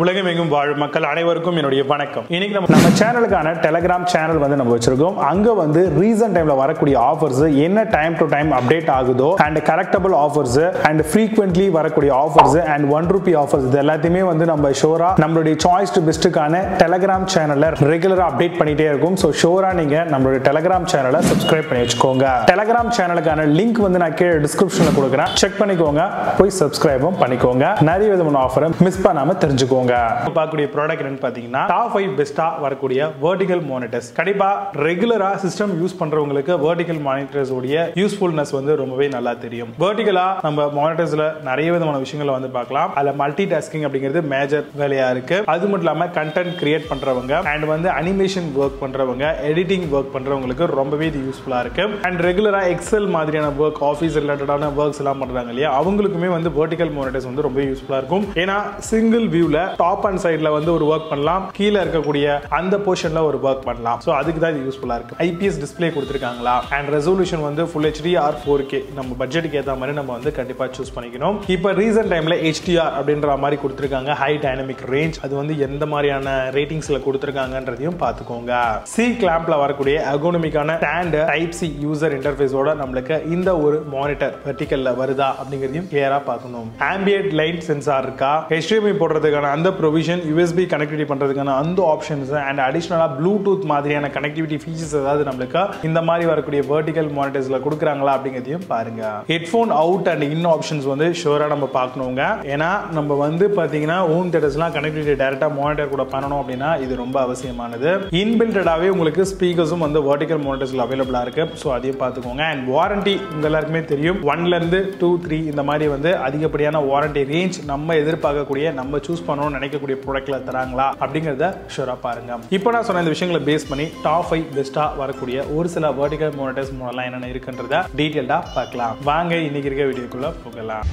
உலகமெங்கும் வாழும் மக்கள் அனைவருக்கும் என்னுடைய வணக்கம். இன்னைக்கு நம்ம நம்ம சேனலுக்கான டெலகிராம் சேனல் வந்து நம்ம வச்சிருக்கோம். அங்க வந்து ரீசன்ட் டைம்ல வரக்கூடிய ஆஃபர்ஸ் என்ன டைம் டு டைம் அப்டேட் ஆகுதோ and correctable offers and frequently வரக்கூடிய offers and one rupee offers இது எல்லாத்தையுமே வந்து நம்ம ஷோரா நம்மளுடைய சாய்ஸ் டு பெஸ்ட்டுக்கான டெலகிராம் சேனல்ல ரெகுலரா அப்டேட் பண்ணிட்டே இருக்கும். ஸோ ஷோரா நீங்க நம்மளுடைய டெலகிராம் சேனலை சப்ஸ்கிரைப் பண்ணி வச்சுக்கோங்க. டெலகிராம் சேனலுக்கான லிங்க் வந்து நான் கீழே டிஸ்கிரிப்ஷன்ல கொடுக்குறேன். செக் பண்ணிக்கோங்க. போய் சப்ஸ்கிரைபும் பண்ணிக்கோங்க. நிறைய விதமான ஆஃபரை மிஸ் பண்ணாம தெரிஞ்சுக்கோங்க போங்க பார்க்கக்கூடிய ப்ராடக்ட் என்னன்னு பார்த்தீங்கன்னா டாப் ஃபைவ் பெஸ்டா வரக்கூடிய வேர்டிகல் மானிட்டர்ஸ் கண்டிப்பா ரெகுலரா சிஸ்டம் யூஸ் பண்றவங்களுக்கு வேர்டிகல் மானிட்டர்ஸ் உடைய யூஸ்ஃபுல்னஸ் வந்து ரொம்பவே நல்லா தெரியும். வெர்டிகலா நம்ம மானிட்டர்ஸ்ல நிறைய விதமான விஷயங்களை வந்து பார்க்கலாம். அதுல மல்டி டாஸ்கிங் அப்படிங்கிறது மேஜர் வேலையா இருக்கு. அது மட்டும் இல்லாம கண்டென்ட் கிரியேட் பண்றவங்க அண்ட் வந்து அனிமேஷன் ஒர்க் பண்றவங்க எடிட்டிங் ஒர்க் பண்றவங்களுக்கு ரொம்பவே இது யூஸ்ஃபுல்லா இருக்கு. அண்ட் ரெகுலரா எக்ஸல் மாதிரியான ஒர்க் ஆஃபீஸ் ரிலேட்டடான ஒர்க்ஸ் எல்லாம் பண்றாங்க இல்லையா? அவங்களுக்குமே வந்து வேர்டிகல் மானிட்டர்ஸ் வந்து ரொம்ப யூஸ்ஃபுல்லா இருக்கும். ஏன்னா சிங்கிள் வியூல டாப் அண்ட் சைடில் வந்து ஒரு ஒர்க் பண்ணலாம். கீழே இருக்கக்கூடிய அந்த போர்ஷன்ல ஒரு ஒர்க் பண்ணலாம். ஸோ அதுக்கு தான் இது யூஸ்ஃபுல்லா இருக்கு. ஐபிஎஸ் டிஸ்பிளே கொடுத்துருக்காங்களா? அண்ட் ரெசல்யூஷன் வந்து full HD or four K நம்ம பட்ஜெட்டுக்கு ஏற்ற மாதிரி நம்ம வந்து கண்டிப்பாக சூஸ் பண்ணிக்கணும். இப்போ ரீசெண்ட் டைம்ல ஹெச்டிஆர் அப்படின்ற மாதிரி கொடுத்துருக்காங்க. ஹை டைனமிக் ரேஞ்ச் அது வந்து எந்த மாதிரியான ரேட்டிங்ஸ்ல கொடுத்துருக்காங்கன்றதையும் பார்த்துக்கோங்க. சி கிளாம்பில் வரக்கூடிய அகோனமிக்கான ஸ்டாண்டு டைப் சி யூசர் இன்டர்ஃபேஸோட நம்மளுக்கு இந்த ஒரு மானிட்டர் வெர்டிக்கலில் வருதா அப்படிங்கிறதையும் கிளியராக பார்க்கணும். ஆம்பியட் லைட் சென்சார் இருக்கா? ஹெச்டிஎம்ஐ போடுறதுக்கான அந்த ப்ரொவிஷன் யூஎஸ்பி கனெக்டிவிட்டி பண்ணுறதுக்கான அந்த ஆப்ஷன்ஸ் அண்ட் அடிஷ்னலாக ப்ளூடூத் மாதிரியான கனெக்டிவிட்டி ஃபீச்சர்ஸ் ஏதாவது நம்மளுக்கு இந்த மாதிரி வரக்கூடிய வேர்டிகல் மானிட்டர்ஸில் கொடுக்குறாங்களா அப்படிங்கிறதையும் பாருங்க. Headphone out and in options வந்து ஷூரா நம்ம பார்க்கணுங்க. ஏன்னா நம்ம வந்து பார்த்தீங்கன்னா ஹோம் தேட்டர்ஸ்லாம் கனெக்டிவிட்டி டேரெக்டாக மானிட்டர் கூட பண்ணணும் அப்படின்னா இது ரொம்ப அவசியமானது. இன்பில்டடாகவே உங்களுக்கு ஸ்பீக்கர்ஸும் வந்து வேர்டிகல் மானிட்டர்ஸில் அவைலபிளாக இருக்குது ஸோ அதையும் பார்த்துக்கோங்க. அண்ட் வாரண்டி உங்கள் எல்லாருக்குமே தெரியும். ஒன்லேருந்து டூ த்ரீ இந்த மாதிரி வந்து அதிகப்படியான வாரண்டி ரேஞ்ச் நம்ம எதிர்பார்க்கக்கூடிய நம்ம சூஸ் பண்ணணும் பண்ணணும்னு நினைக்கக்கூடிய ப்ராடக்ட்ல தராங்களா அப்படிங்கிறத ஷூராக பாருங்க. இப்போ நான் சொன்ன இந்த விஷயங்களை பேஸ் பண்ணி டாப் ஃபைவ் பெஸ்ட்டாக வரக்கூடிய ஒரு சில வேர்டிகல் மோனடைஸ் மூலம் என்னென்ன இருக்குன்றத டீட்டெயில்டாக பார்க்கலாம். வாங்க இன்னைக்கு இருக்க வீடியோக்குள்ள போகலாம்.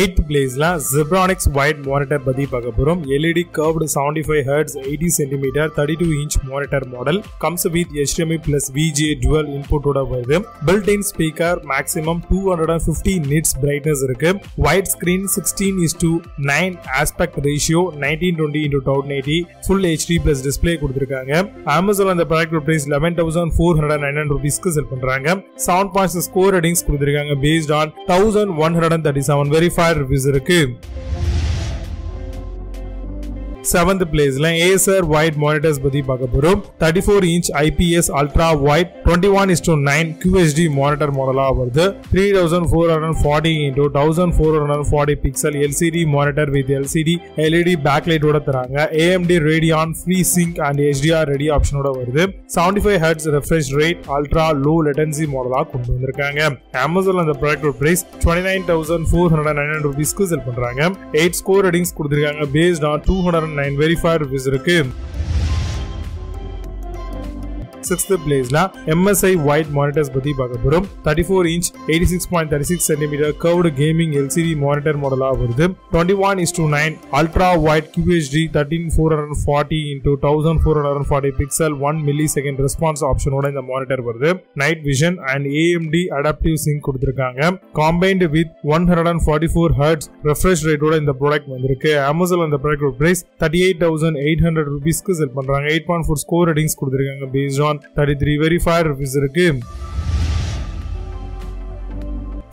எயித் பிளேஸ்ல ஜிப்ரானிக்ஸ் ஒயிட் மானிட்டர் பத்தி பார்க்க போறோம். LED curved seventy five hertz eighty centimetre thirty two inch monitor model comes with HDMI plus VGA dual இன்புட்டோட வருது built in speaker maximum two hundred and fifty nits brightness இருக்கு. Wide screen sixteen is to nine aspect ratio nineteen twenty into thousand eighty full HD plus display கொடுத்துருக்காங்க. Amazon அந்த product price eleven thousand four hundred nine hundred ருபீஸ்க்கு sell பண்றாங்க. Seven point score ratings கொடுத்துருக்காங்க based on thousand one hundred and thirty seven verified reviews இருக்கு seventh பிளேஸ்ல Acer wide monitors பத்தி பார்க்க போறோம். Thirty four inch IPS ultra wide twenty one is to nine QHD monitor மாடலா வருது. Three thousand four hundred forty into thousand four hundred forty pixel LCD monitor with LCD LED back லைட்டோட தராங்க. AMD Radeon free sync and HDR ready ஆப்ஷனோட வருது. Seventy five hertz refresh rate ultra low latency மாடலா கொண்டு வந்திருக்காங்க. Amazon அந்த product price twenty nine thousand four hundred nine hundred ருபீஸ்க்கு sell பண்றாங்க. Eight score ratings கொடுத்துருக்காங்க based on two hundred nine verified reviews இருக்கு sixth பிளேஸ்ல எம்எஸ்ஐ ஒயிட் மானிட்டர்ஸ் பத்தி பார்க்க போறோம். Thirty four inch eighty six point thirty six centimetre curved gaming LCD monitor மாடலா வருது. Twenty one is to nine ultra wide QHD thirteen four hundred forty into thousand four hundred forty pixel one millisecond response ஆப்ஷனோட இந்த monitor வருது. Night vision and AMD adaptive sync கொடுத்துருக்காங்க combined with one hundred and forty four hertz refresh ரேட்டோட இந்த product வந்திருக்கு. Amazon அந்த product price thirty eight thousand eight hundred ருபீஸ்க்கு sell பண்றாங்க. Eight point four score ratings கொடுத்துருக்காங்க based on thirty three verified reviews இருக்கு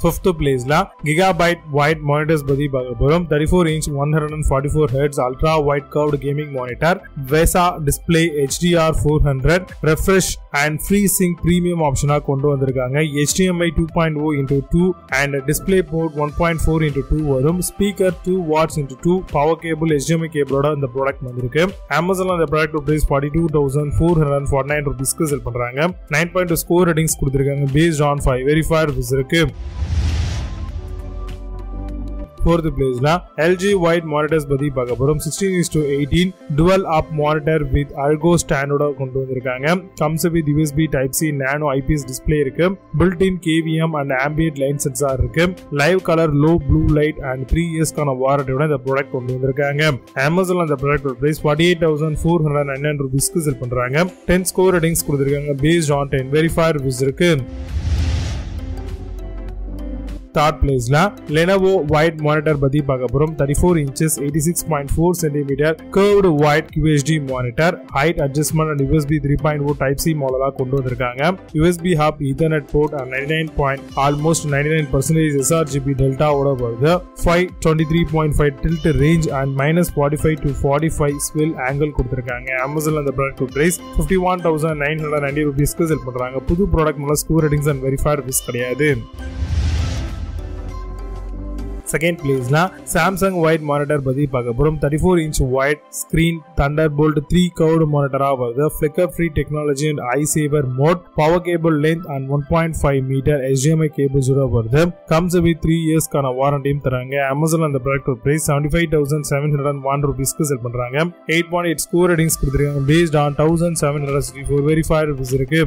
fifth பிளேஸ்ல Gigabyte wide monitors பத்தி பார்க்க போறோம். Thirty four inch one hundred and forty four hertz ultra wide curved gaming monitor VESA display HDR four hundred refresh and free sync premium ஆப்ஷனாக கொண்டு வந்திருக்காங்க. HDMI two point o into two and display port one point four into two வரும். Speaker two watts into two power cable HDMI கேபிளோட இந்த product வந்திருக்கு. Amazon அந்த product price forty two thousand four hundred and forty nine ருபீஸ்க்கு sell பண்ணுறாங்க nine point score ratings கொடுத்துருக்காங்க based on five verify rupees இருக்குது fourth பிளேஸ்ல LG wide monitors பத்தி பார்க்க போறோம். Sixteen is to eighteen dual up monitor with ergo ஸ்டாண்டோட கொண்டு வந்திருக்காங்க. Comes with USB type C nano IPS display இருக்கு. Built in KVM and ambient line sensor இருக்கு. Live colour low blue light and three இயர்ஸ்க்கான வாரண்டியோட இந்த product கொண்டு வந்திருக்காங்க. Amazon அந்த product price forty eight thousand four hundred nine hundred ருபீஸ்க்கு sell பண்றாங்க. Ten score ratings கொடுத்துருக்காங்க based on ten verify reviews இருக்கு. தேர்ட் பிளேஸ்ல லெனவோ ஒயிட் மானிட்டர் பத்தி பார்க்க போறோம் thirty four inches eighty six point four centimetre curved wide QHD monitor height adjustment and USB three point o type C மாடலாக கொண்டு வந்திருக்காங்க. USB hub ethernet port and ninety nine point almost ninety nine percentage sRGB டெல்டாவோட வருது five twenty three point five tilt range and minus forty five to forty five swivel angle கொடுத்துருக்காங்க. Amazon அந்த product price fifty one thousand nine hundred ninety ருபீஸ்க்கு sell பண்ணுறாங்க புது product மேலே score ratings and verified risk கிடையாது. Second பிளேஸ்னா Samsung wide monitor பத்தி பார்க்க போறோம் thirty four inch wide screen Thunderbolt three curved மானிட்டரா வருது flicker free technology and eye saver mode power cable length and one point five metre HDMI கேபிள்ஸோட வருது comes with three இயர்ஸ்க்கான வாரண்டியும் தராங்க. அமேசான் அந்த product price seventy five thousand seven hundred and one ருபீஸ்க்கு sell பண்றாங்க. Eight point eight score ratings கொடுத்துருக்காங்க. Based on thousand seven hundred sixty four verified rupees இருக்கு.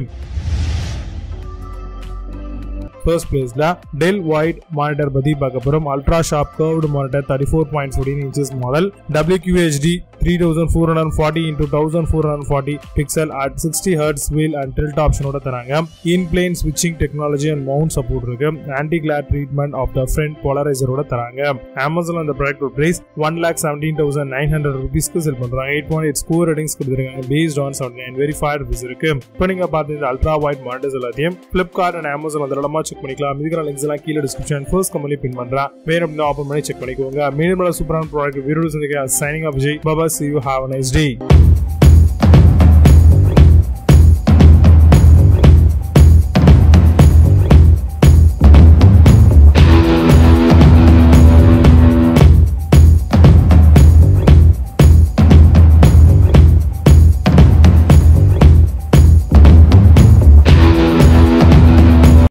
ஃபர்ஸ்ட் பிளேஸில் டெல் ஒயிட் மானிட்டர் பற்றி பார்க்க போகிறோம் ultra sharp curved monitor thirty four point fourteen inches model WQHD 3440 into 1440 pixel at 60 hertz wheel and tilt ஆப்ஷனோட தராங்க. In plane ஸ்விட்சிங் technology and mount support இருக்கு. Anti glare treatment of the front போலரைசரோட தராங்க. Amazon அந்த product price one lakh seventeen thousand nine hundred ருபீஸ்க்கு sell பண்றாங்க. Eight point eight score ratings கொடுத்துருக்காங்க based on seven nine verified reviews இருக்கு. இப்போ நீங்க பார்த்து இந்த அல்ட்ரா வைட் மாடல்ஸ் எல்லாத்தையும் பிளிப்கார்ட் அண்ட் அந்த அதிலமா செக் பண்ணிக்கலாம். இதுக்கான லிங்க்ஸ் எல்லாம் கீழே டிஸ்கிரிப்ஷன் ஃபர்ஸ்ட் கம்பெனி பின் பண்றேன். வேணும் அப்படின்னா ஓப்பன் பண்ணி செக் பண்ணிக்கோங்க. மேலும் சூப்பரான ப்ராடக்ட் வீரோடு சந்திக்க signing off Vijay. Baba see you have nice day